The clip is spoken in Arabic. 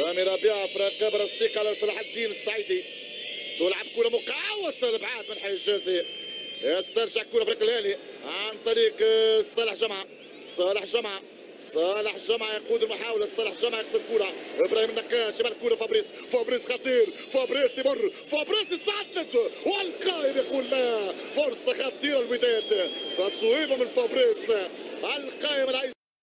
رامي ربيعه فرق قبر السيق على صلاح الدين السعيدي. تلعب كرة مقاوسة لبعاد من حي الجازي يسترجع كرة فريق الهلالي عن طريق آه، صالح جمعة. صالح جمعة. صالح جمعة يقود المحاولة. صالح جمعة يخسر كره إبراهيم النقاش يبعد كره فابريس. فابريس خطير. فابريس يمر. فابريس يسدد. والقائم يقول لا. فرصة خطيرة الوداد. تصويبة من فابريس. القائم العايز